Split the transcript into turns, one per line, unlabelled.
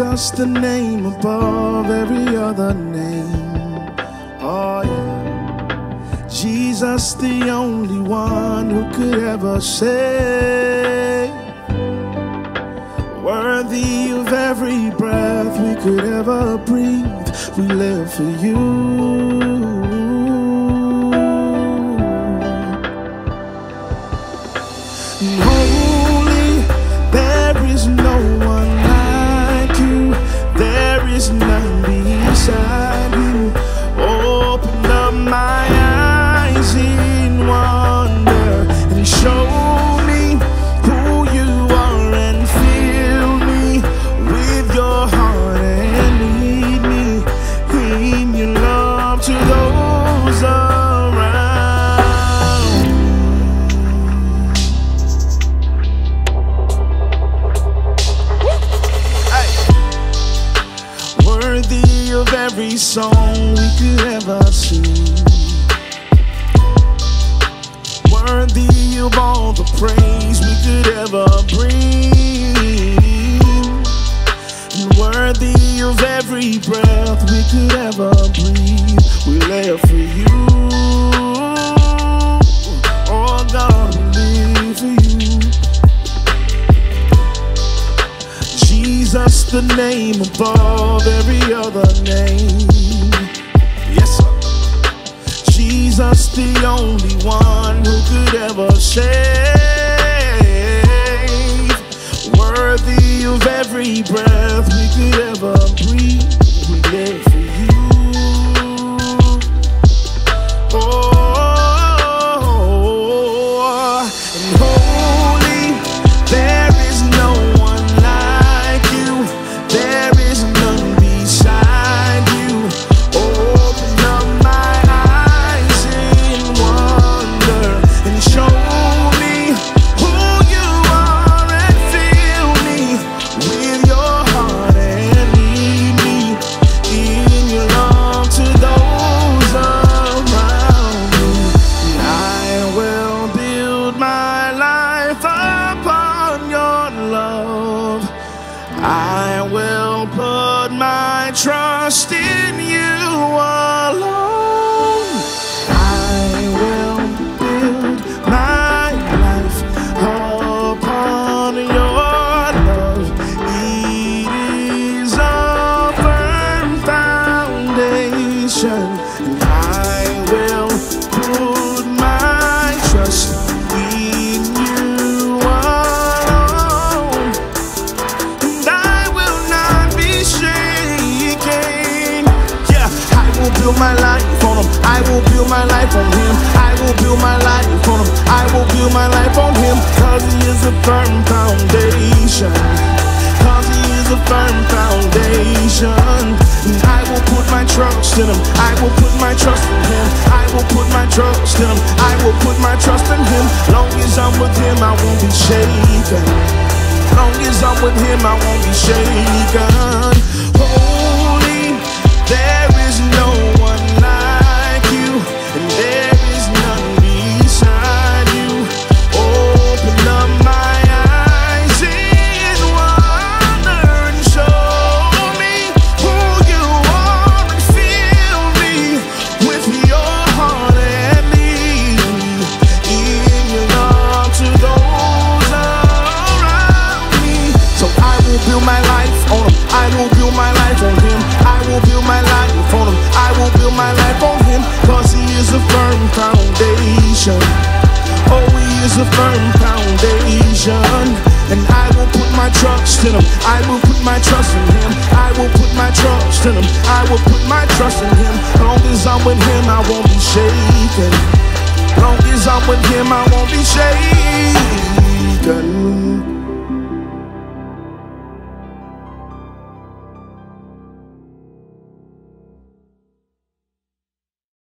Jesus, the name above every other name. Oh, yeah. Jesus, the only one who could ever save. Worthy of every breath we could ever breathe. We live for you. In wonder and show me who you are and fill me with your heart and lead me in your love to those around. Worthy of every song we could ever sing. Of every breath we could ever breathe. We live for you. Oh God, we live for you. Jesus, the name above every other name. Yes, sir. Jesus, the only one who could ever save. Worthy of every breath we could ever build my life on him. I will build my life on him. I will build my life on him. Cause he is a firm foundation. Cause he is a firm foundation. And I will put my trust in him. I will put my trust in him. I will put my trust in him. I will put my trust in him. Long as I'm with him, I won't be shaken. Long as I'm with him, I won't be shaken. Holy, there is a firm foundation. Oh, he is a firm foundation. And I will put my trust in him. I will put my trust in him. I will put my trust in him. I will put my trust in him. Long as I'm with him, I won't be shaken. Long as I'm with him, I won't be shaken.